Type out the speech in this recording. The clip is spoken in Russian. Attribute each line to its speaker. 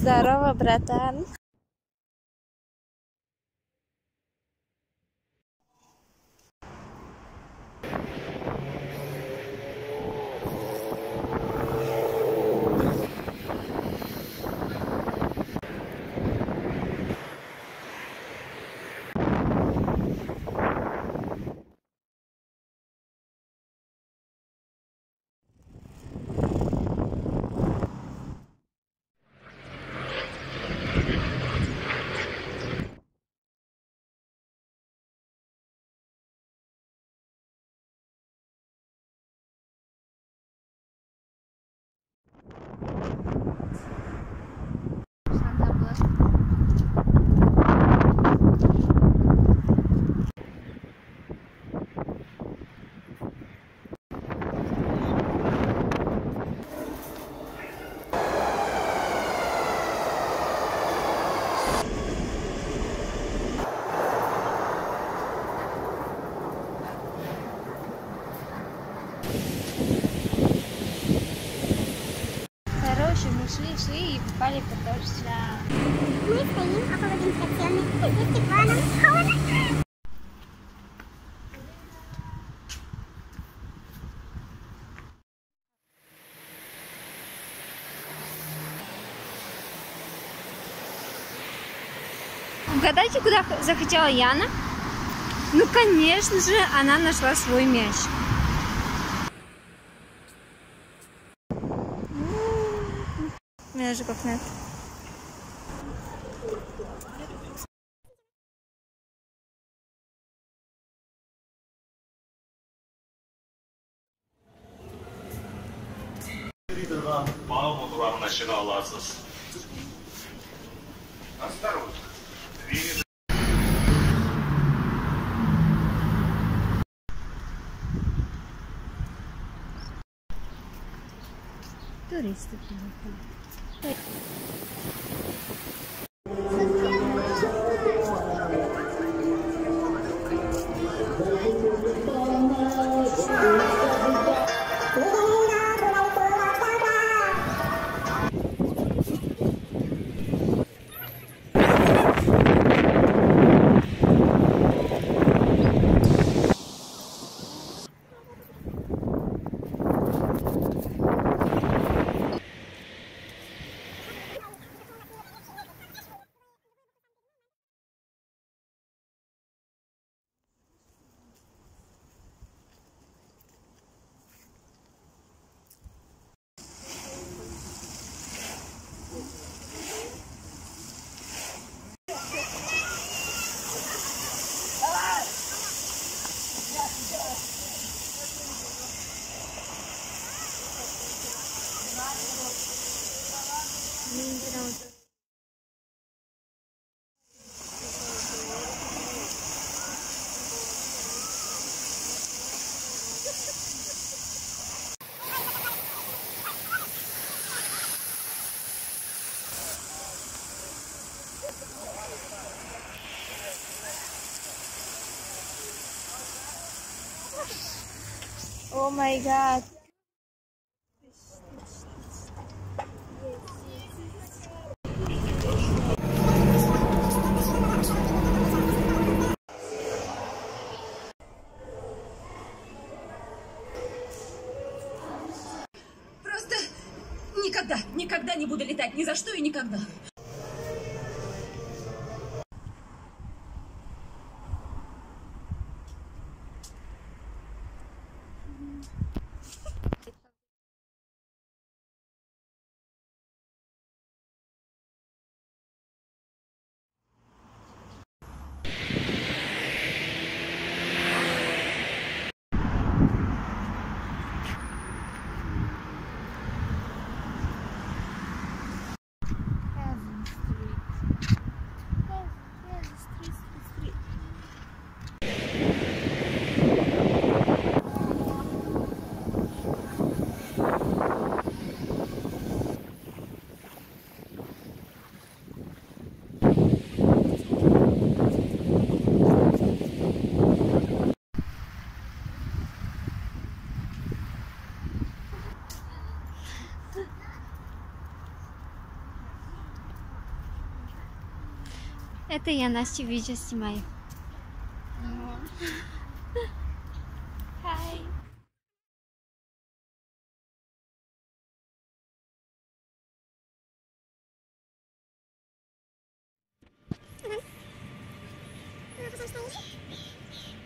Speaker 1: Здорово, братан. Короче, мы шли, шли и попали под дождь.
Speaker 2: Мы стоим около демонстрационной и здесь два нам холодно.
Speaker 1: Угадайте, куда захотела Яна? Ну, конечно же, она нашла свой мяч. Меня же как нет.
Speaker 3: лидерға мал мұныларына шыға аласыз. Осторожно. Двери
Speaker 1: Туристы приехали. はい。О май гад.
Speaker 4: Просто никогда, никогда не буду летать, ни за что и никогда.
Speaker 1: Это я Настю видео снимаю.
Speaker 2: Ниже.